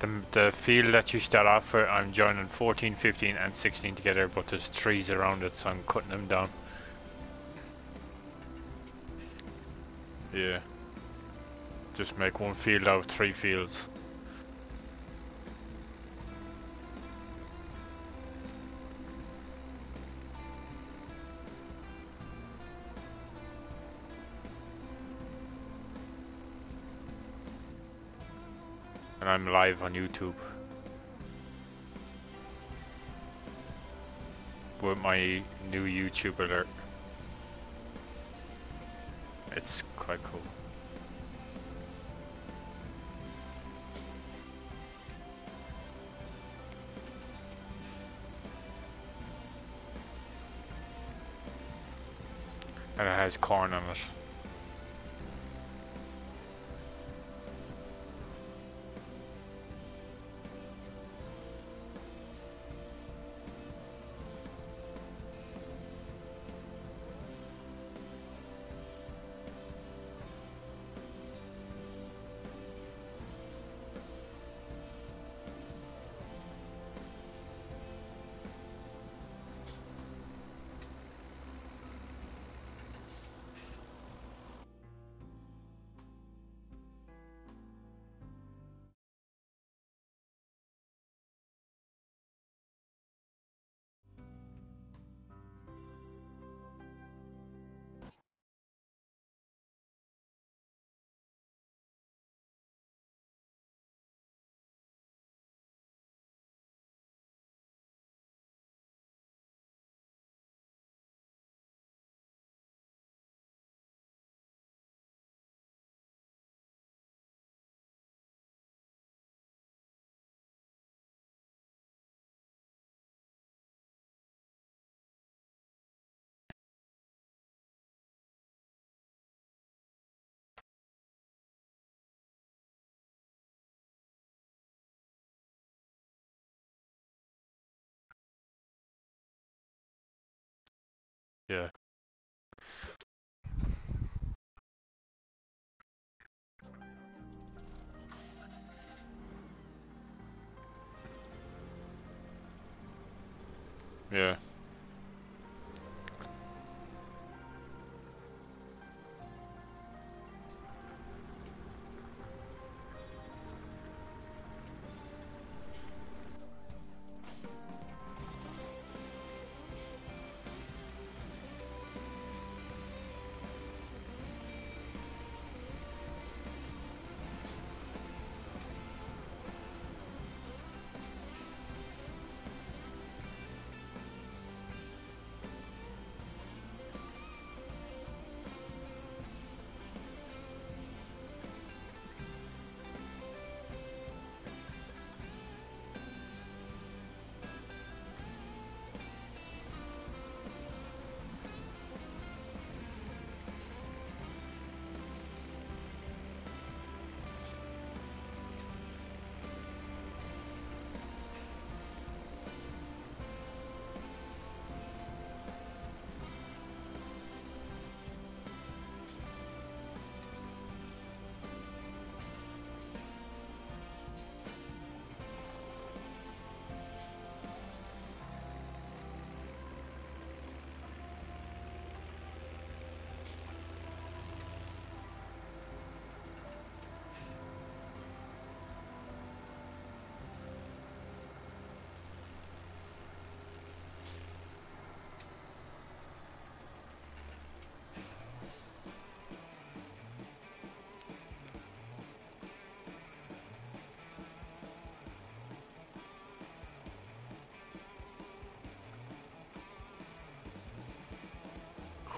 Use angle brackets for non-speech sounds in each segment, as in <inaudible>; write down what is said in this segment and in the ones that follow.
The, the field that you start off with, I'm joining 14, 15 and 16 together, but there's trees around it, so I'm cutting them down. Yeah. Just make one field out of three fields. I'm live on YouTube. With my new YouTube alert. It's quite cool. And it has corn on it.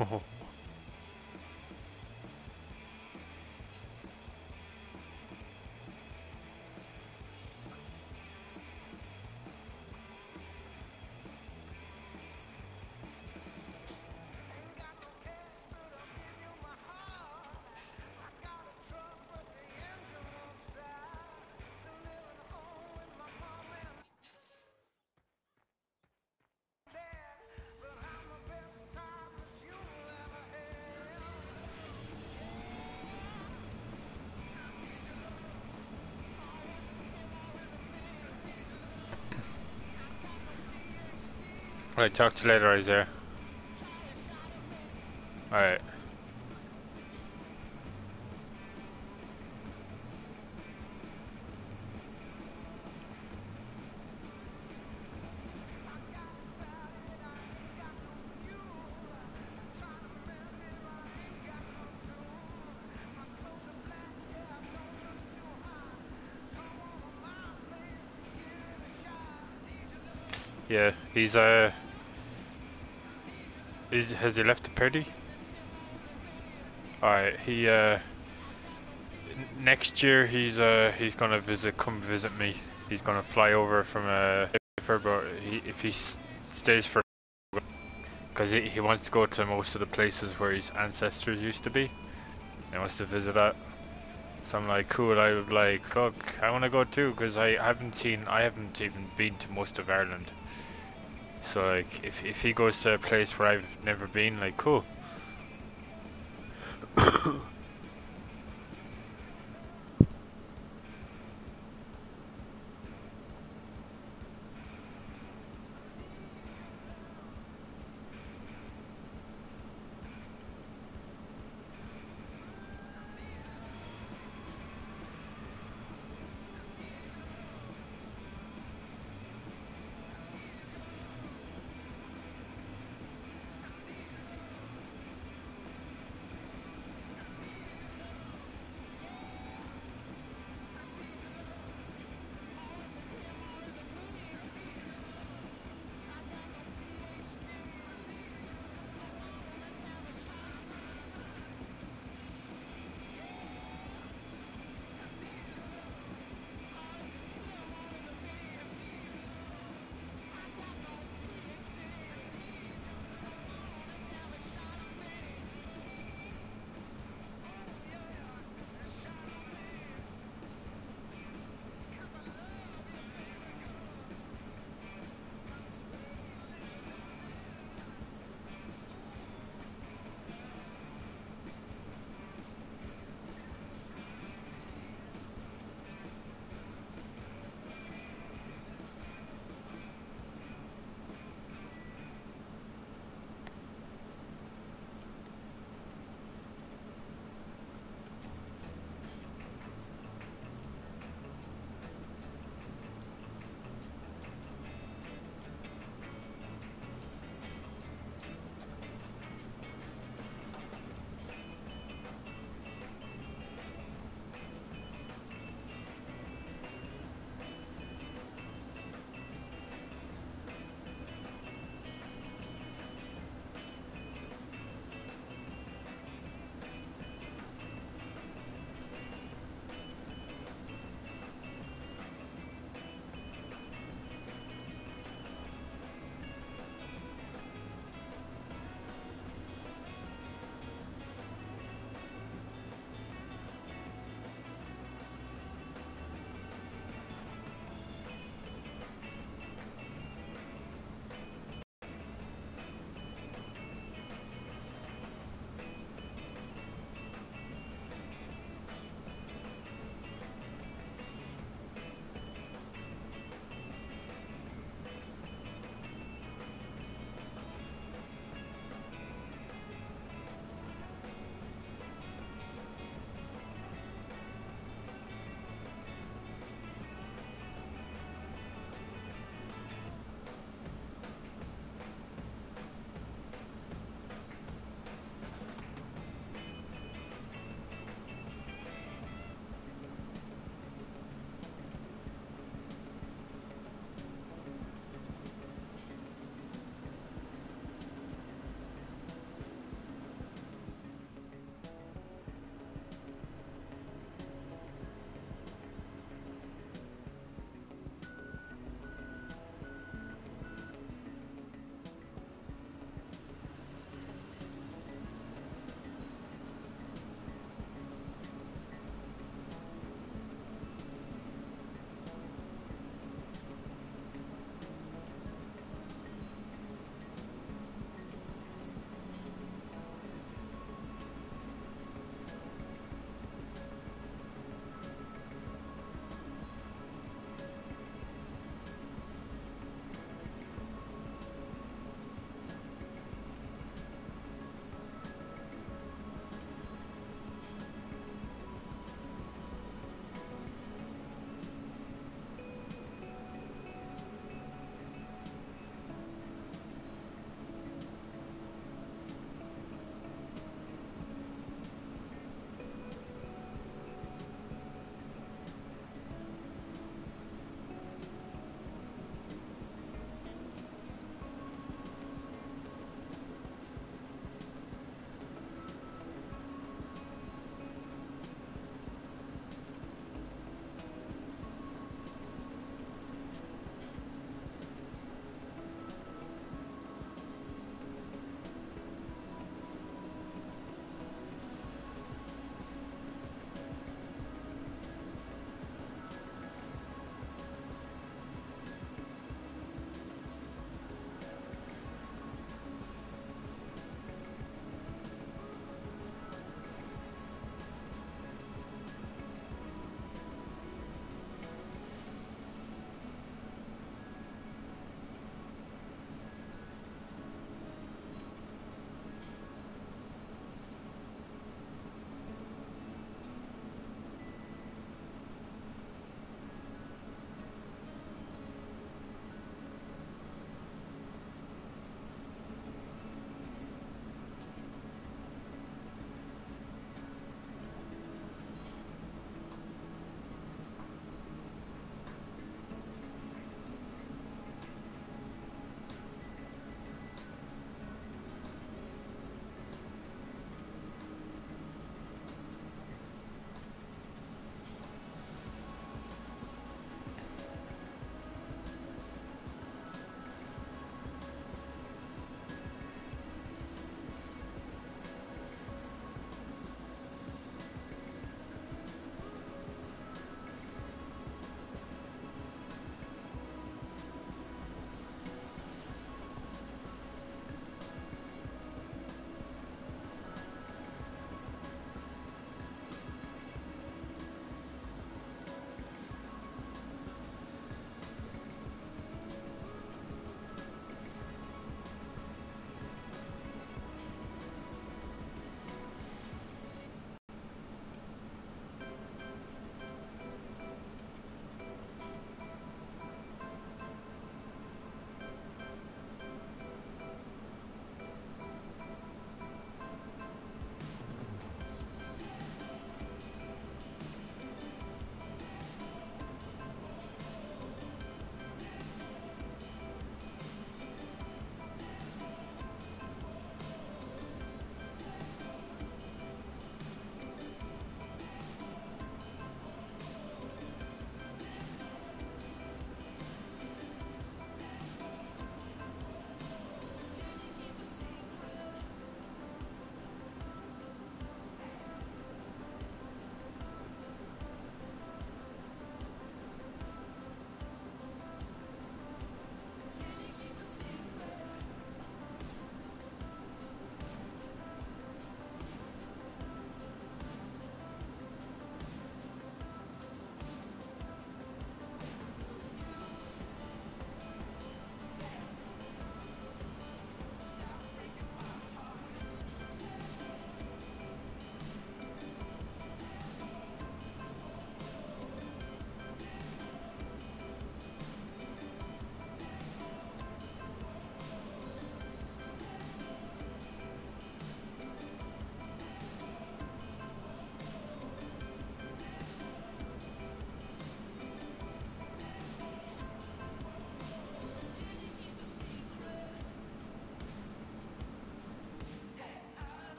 Oh. Right, talk to you later, Isaiah. Alright. Yeah, he's uh is has he left the party? Alright, he uh next year he's uh he's gonna visit come visit me. He's gonna fly over from uh but he, if he stays for because he, he wants to go to most of the places where his ancestors used to be. He wants to visit that. So I'm like, cool. I would like, look, I want to go too because I haven't seen, I haven't even been to most of Ireland. So like, if if he goes to a place where I've never been, like, cool.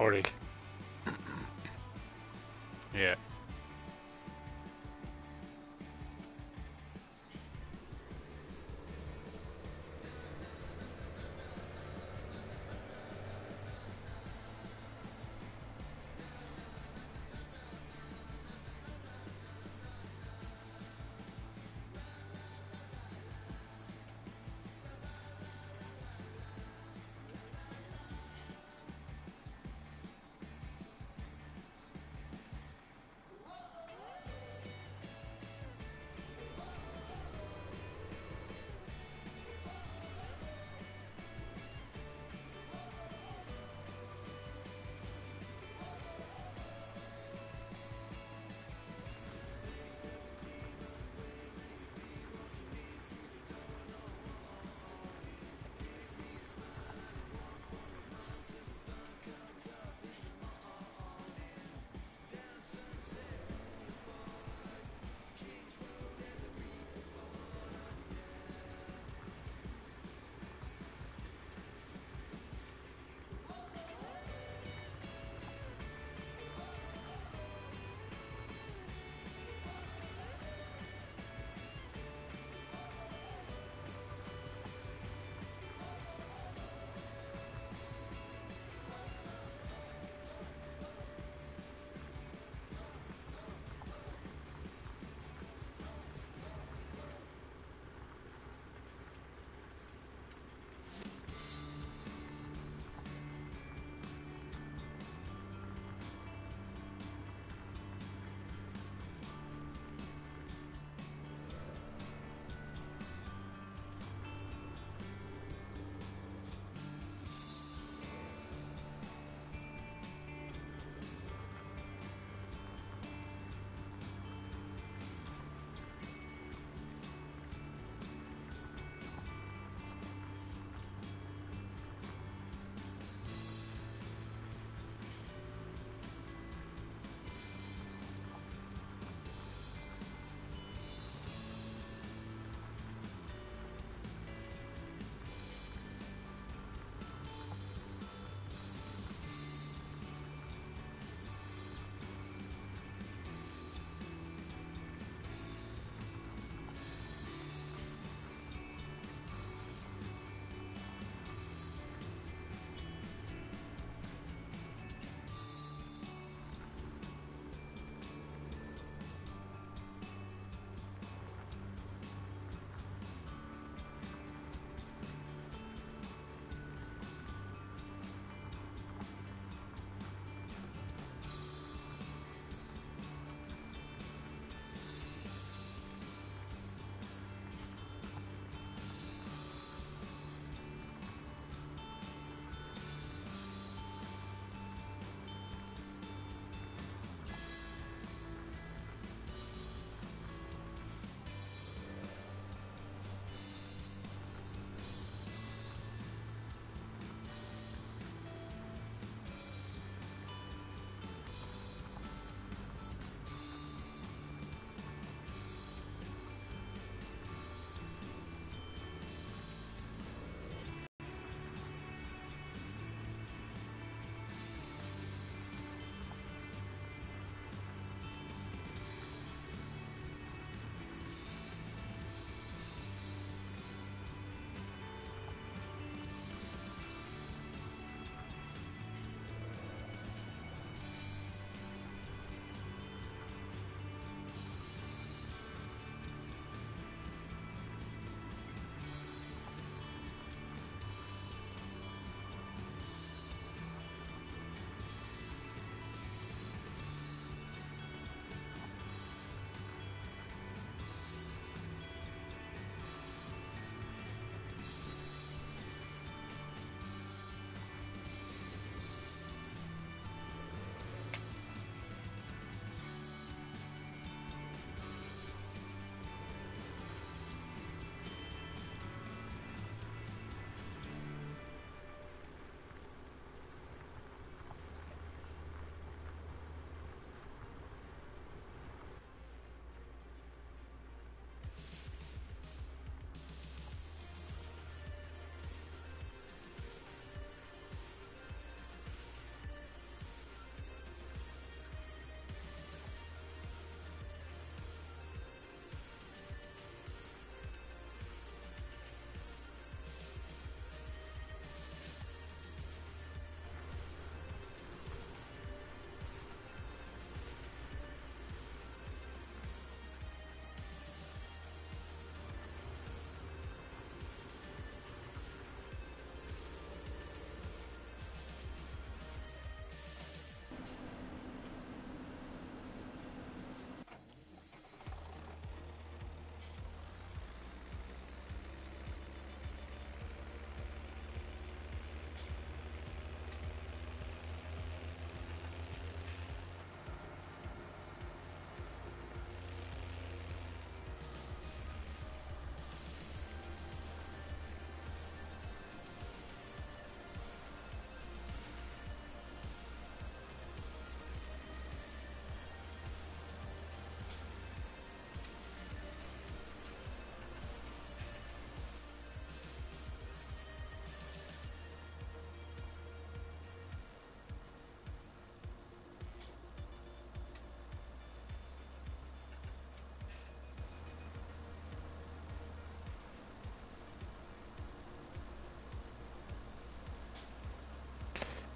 Holy. yeah.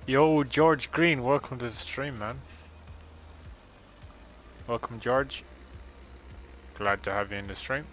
Yo, George Green, welcome to the stream, man. Welcome, George. Glad to have you in the stream.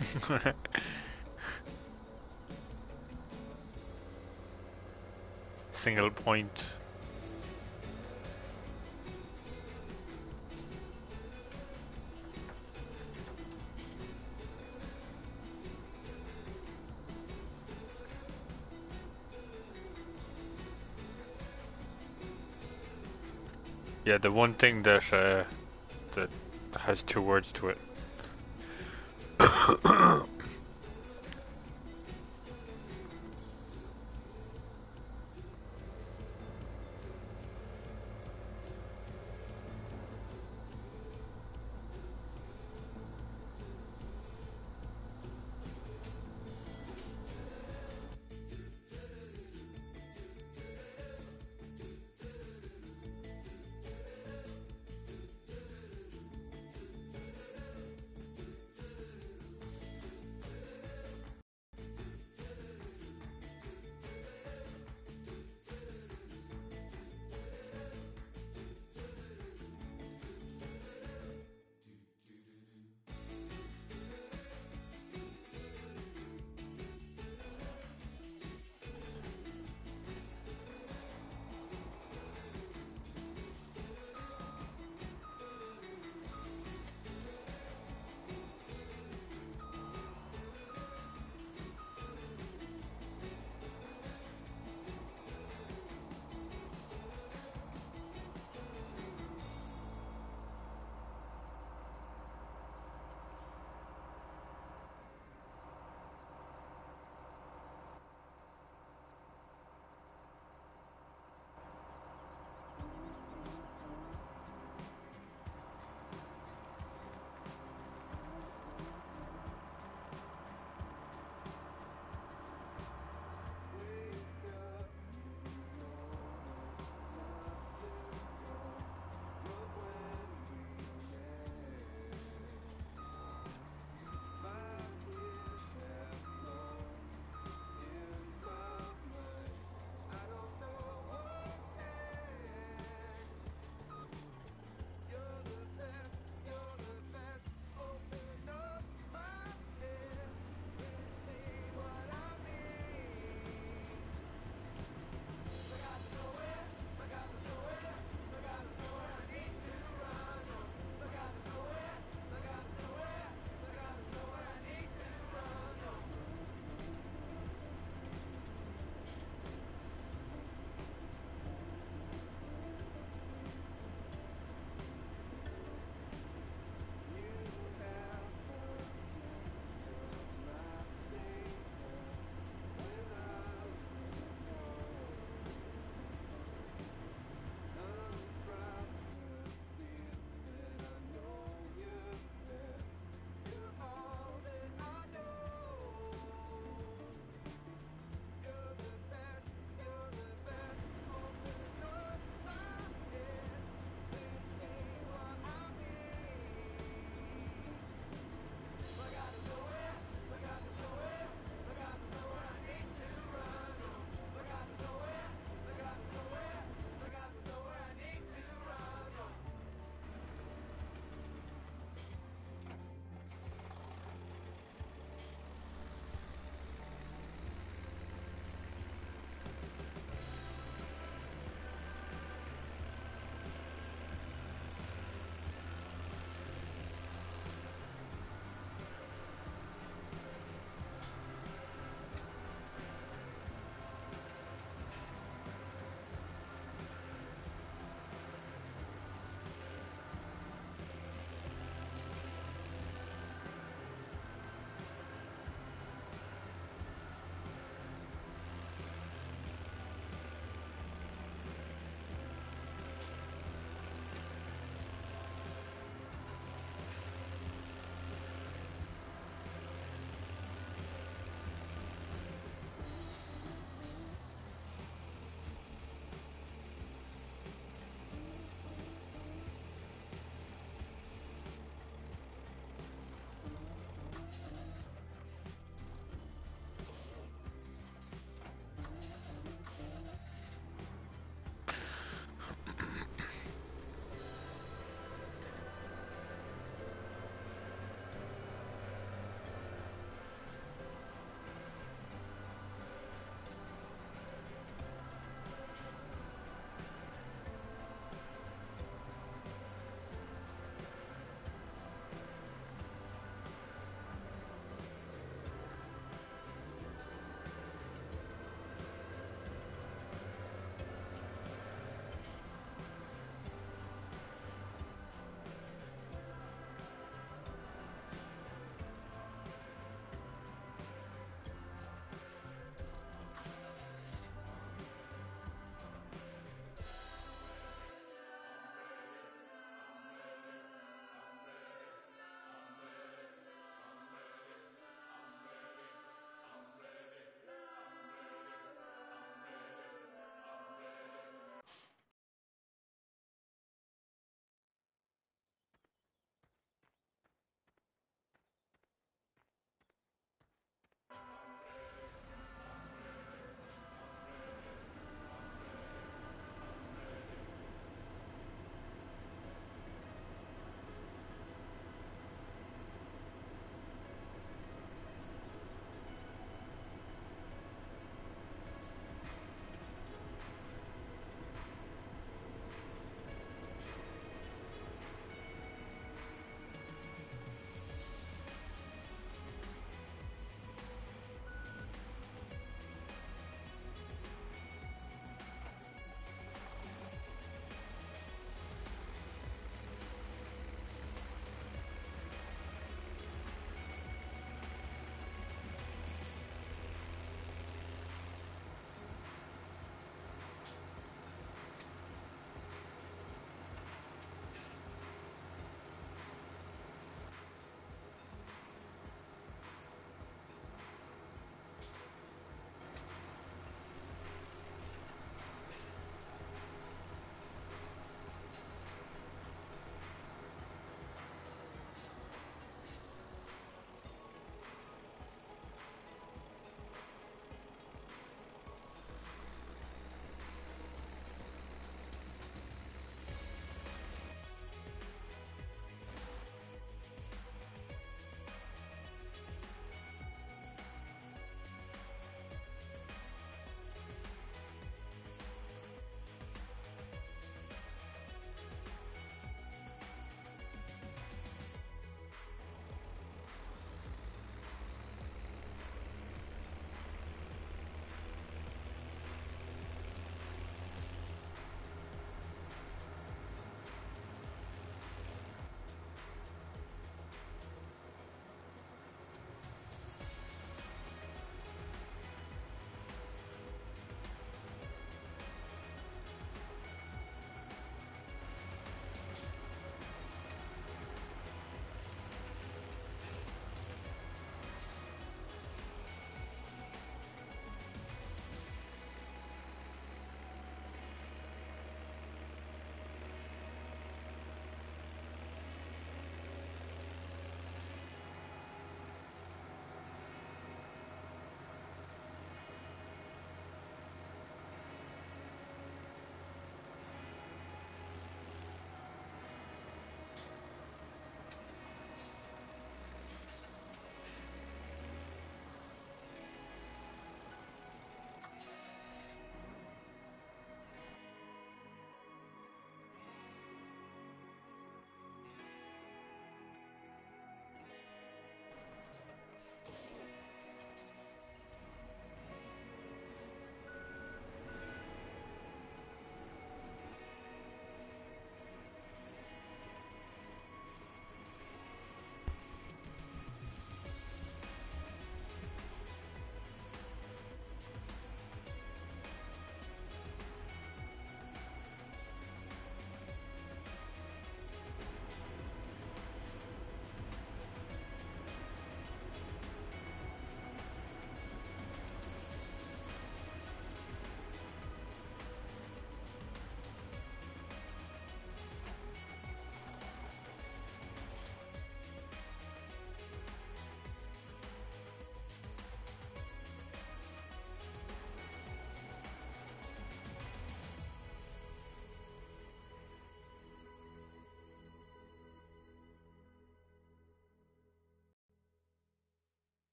<laughs> Single point. Yeah, the one thing that uh, that has two words to it. Ahem. <coughs>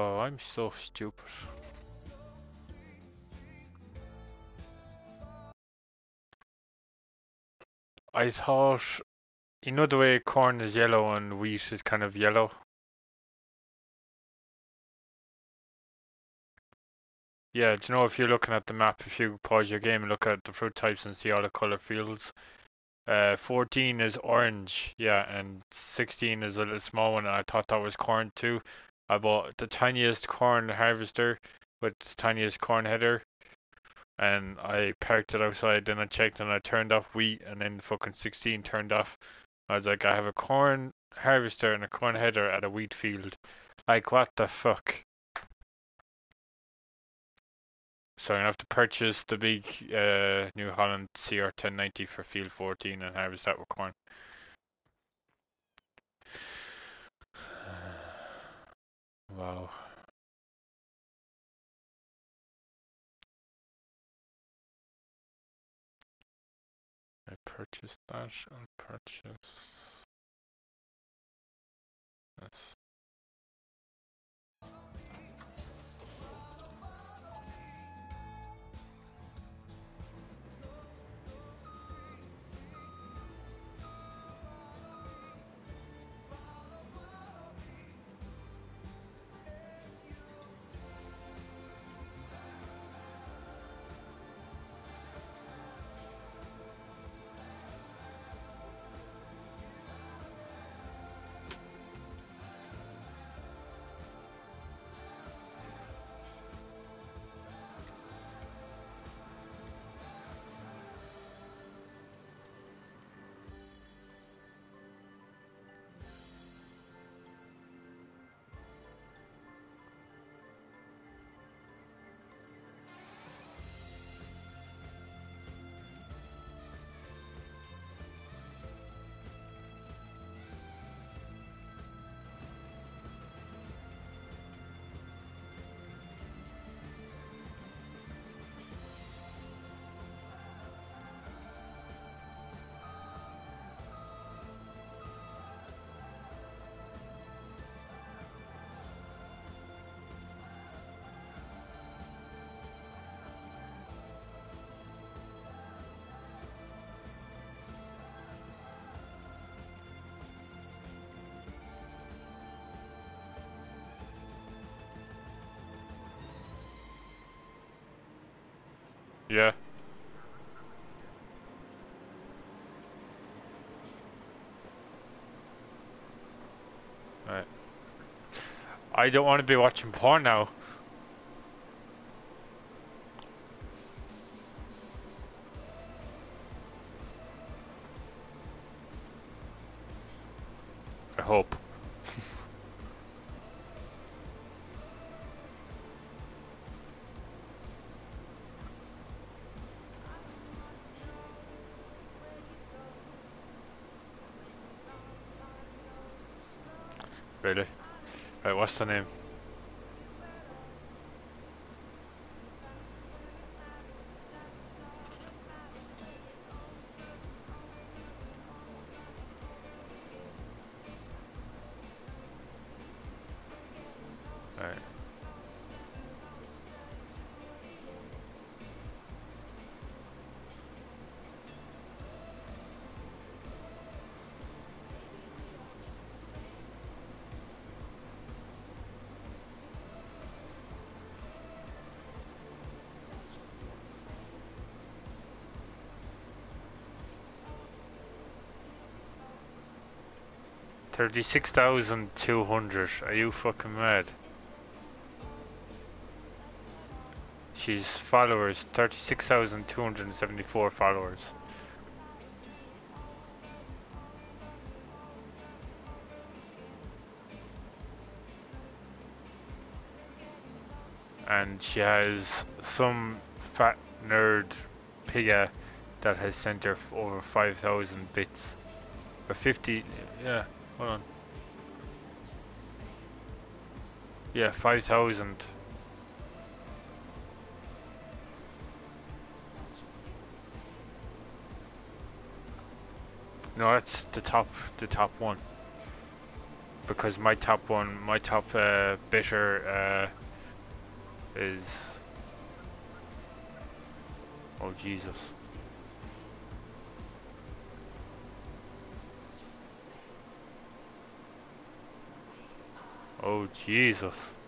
I'm so stupid. I thought, you know the way corn is yellow and wheat is kind of yellow? Yeah, do you know if you're looking at the map, if you pause your game and look at the fruit types and see all the color fields, uh, 14 is orange, yeah, and 16 is a little small one. I thought that was corn too. I bought the tiniest corn harvester with the tiniest corn header, and I parked it outside. Then I checked and I turned off wheat, and then fucking 16 turned off. I was like, I have a corn harvester and a corn header at a wheat field. Like, what the fuck? So I'm gonna have to purchase the big uh, New Holland CR1090 for field 14 and harvest that with corn. Wow. I purchased dash I'll purchase this. Yeah. Right. I don't want to be watching porn now. What's the name? 36,200. Are you fucking mad? She's followers, 36,274 followers. And she has some fat nerd piga that has sent her over 5,000 bits. Or 50, yeah. Hold on. Yeah, 5,000. No, that's the top, the top one. because my top one, my top uh, bitter uh, is. Oh Jesus. Oh, Jesus.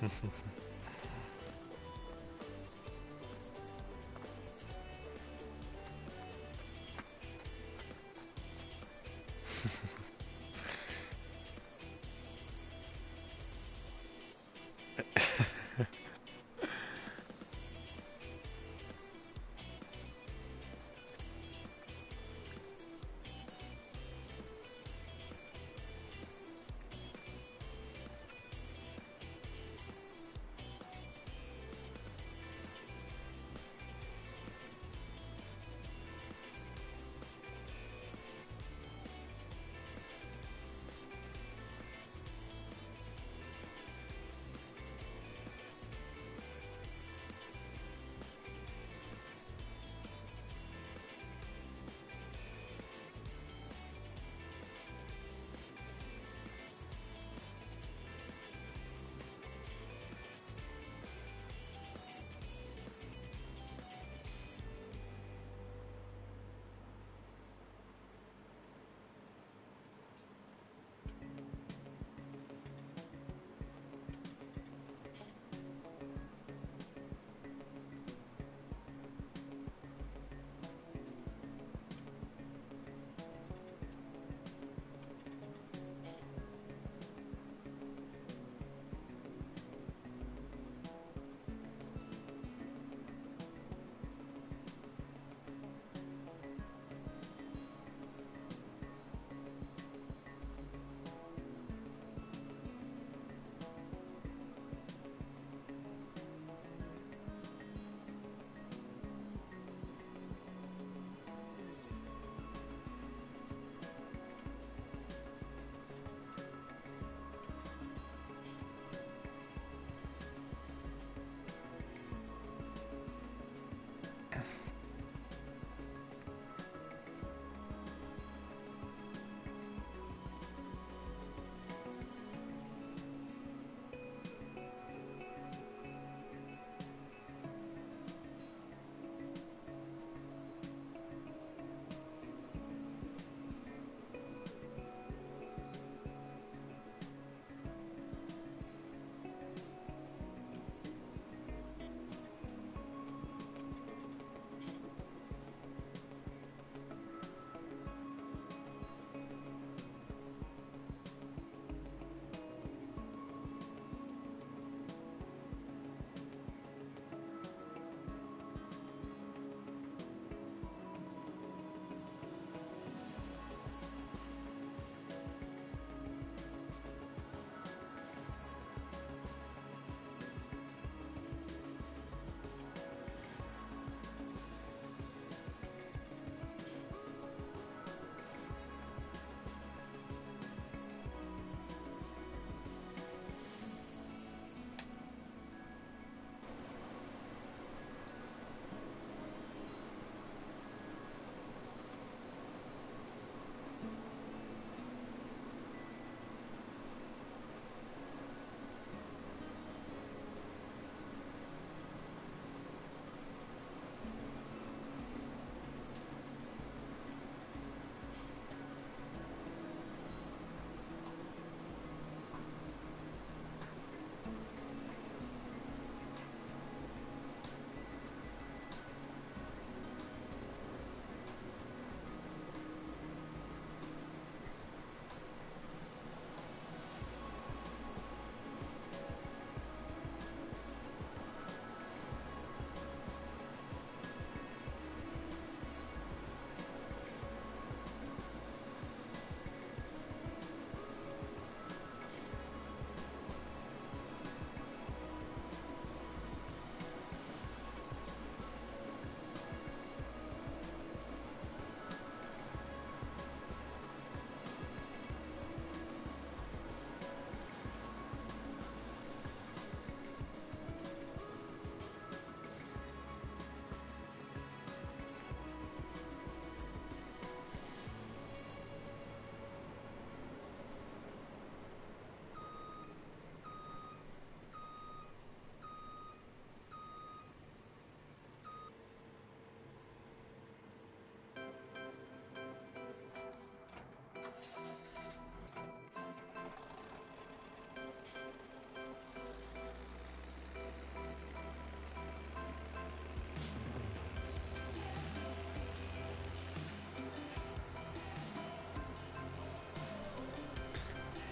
Ha ha ha.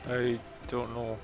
I don't know.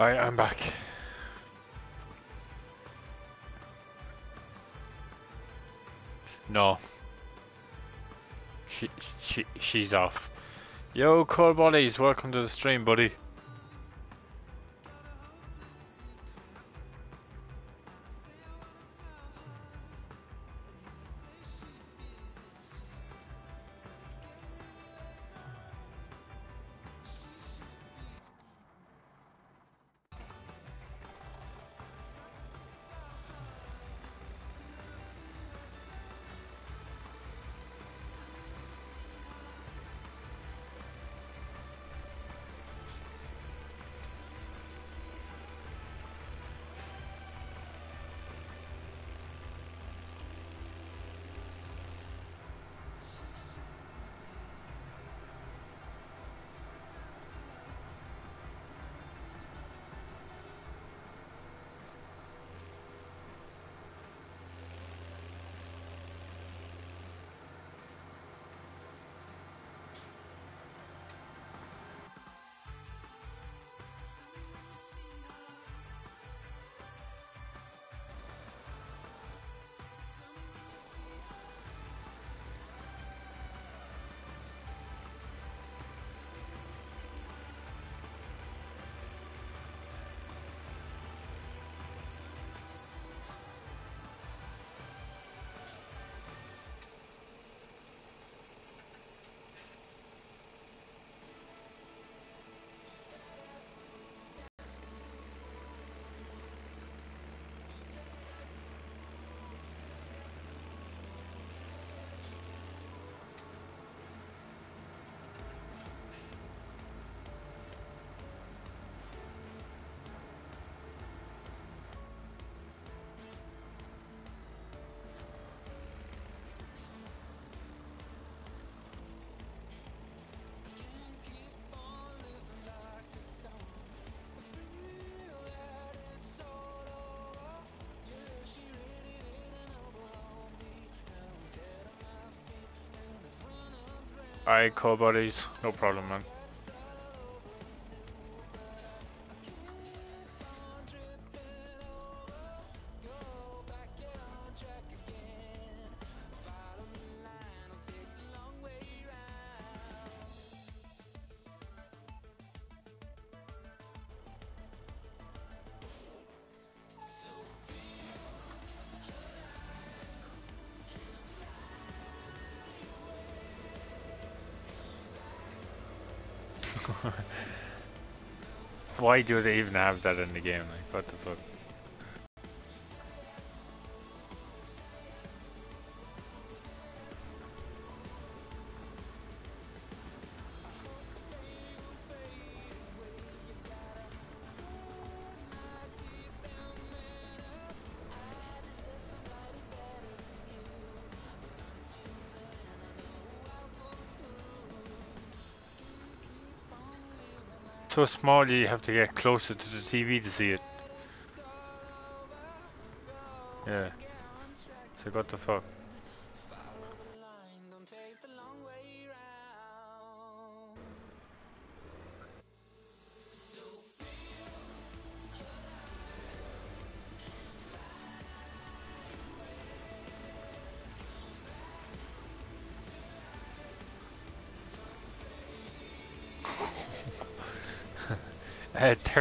Alright, I'm back. No. She, she, she's off. Yo, cool buddies, welcome to the stream, buddy. Alright, cool buddies. No problem, man. Why do they even have that in the game? Like, what the fuck? So small you have to get closer to the TV to see it. Yeah. So what the fuck?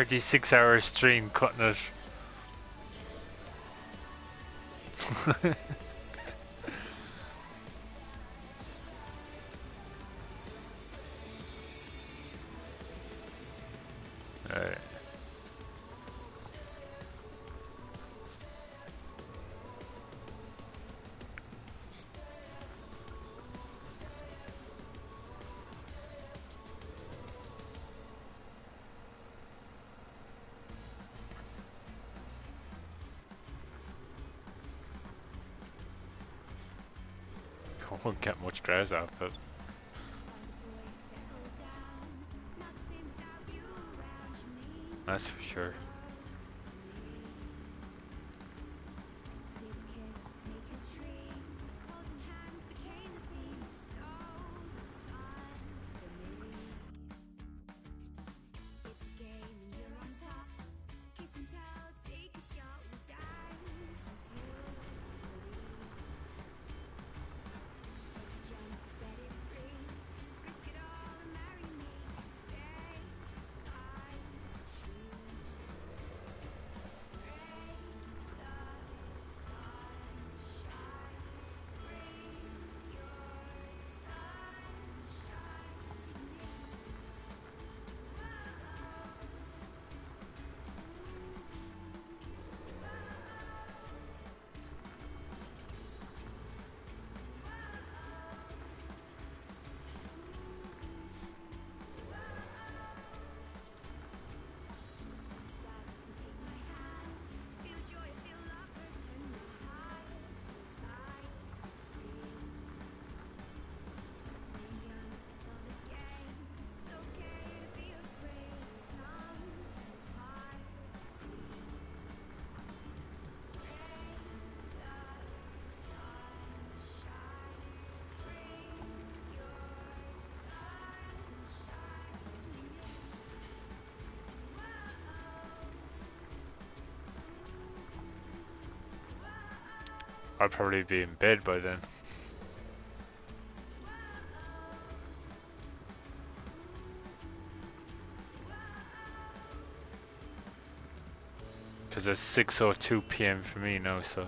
36 hour stream cutting it. <laughs> get probably be in bed by then. Because it's 6.02 p.m. for me now, so...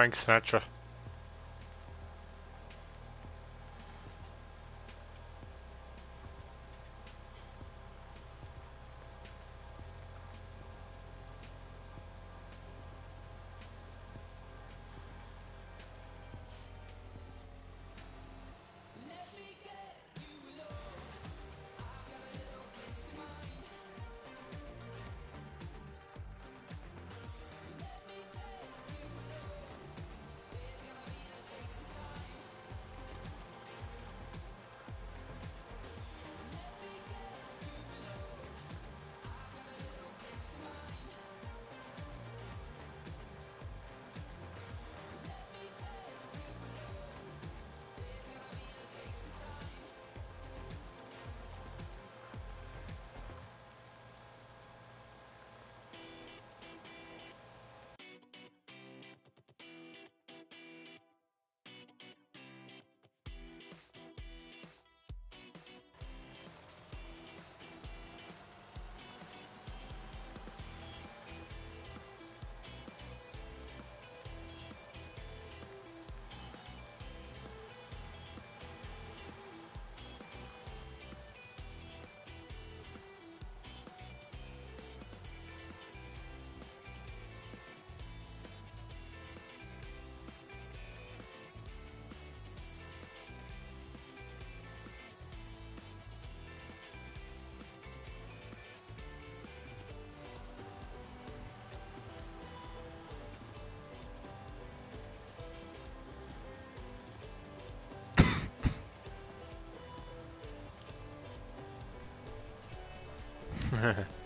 Frank Sinatra. Ha <laughs>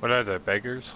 What are they, beggars?